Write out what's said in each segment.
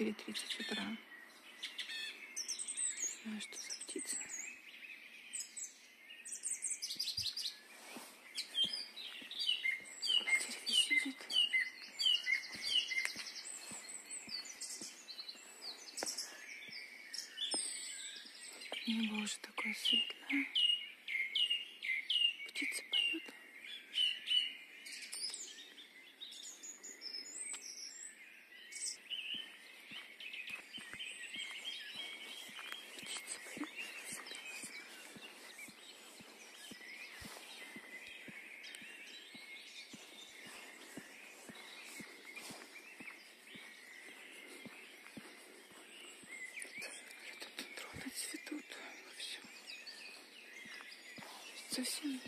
4.30 утра. Не знаю, что за птица. На дереве сидит. Небо уже такое светлое. Совсем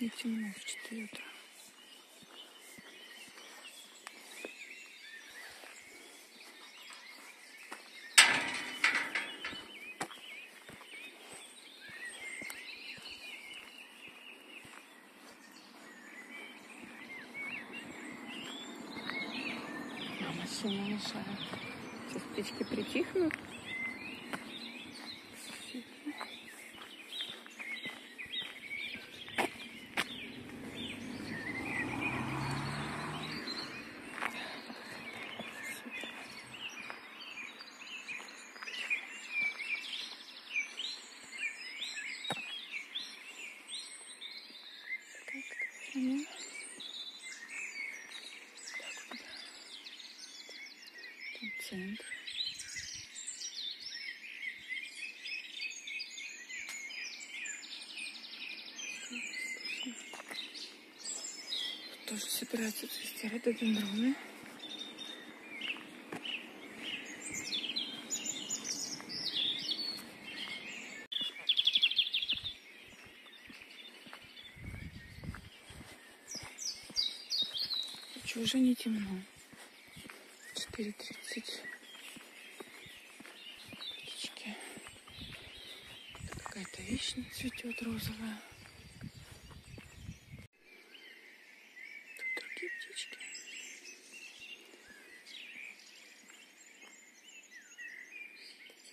не темно в 4 утра. А машина мешает. Сейчас птички притихнут. Тоже собираются цвести рододендроны. Короче, уже не темно. 4.30. Птички. Какая-то вишня цветет розовая. Тут другие птички.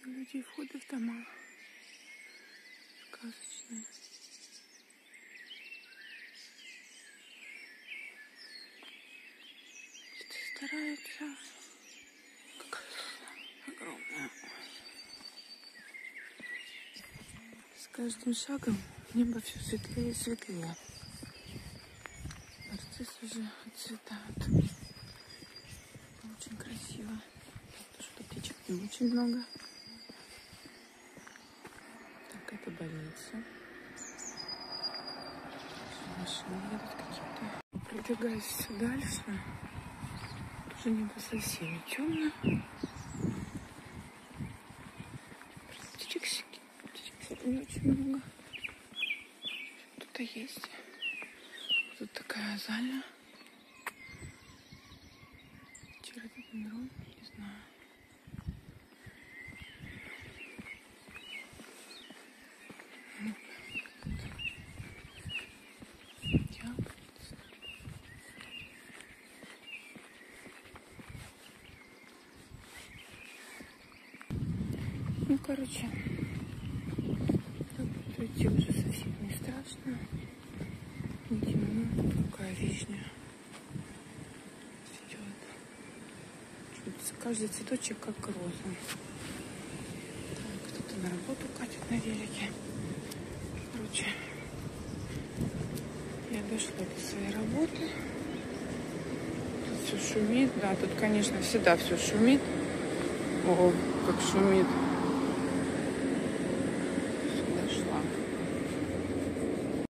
Такие у входы в дома. Сказочные. Огромная. С каждым шагом небо все светлее и светлее. Нарциссы уже отцветают. Очень красиво. Потому что птичек не очень много. Так, это больница. Машины едут какие-то. Продвигаюсь дальше. Уже небо совсем не темно. Птичек, птичек сегодня очень много. Кто-то есть. Тут такая заля. Червондрон, не знаю. Ну, яблоница. Ну, короче, тут идти уже совсем не страшно. Не темно. Какая вишня цветет. Каждый цветочек как роза. Кто-то на работу катит на велике. Короче, я дошла до своей работы. Тут все шумит. Да, тут, конечно, всегда все шумит. Ого, как шумит.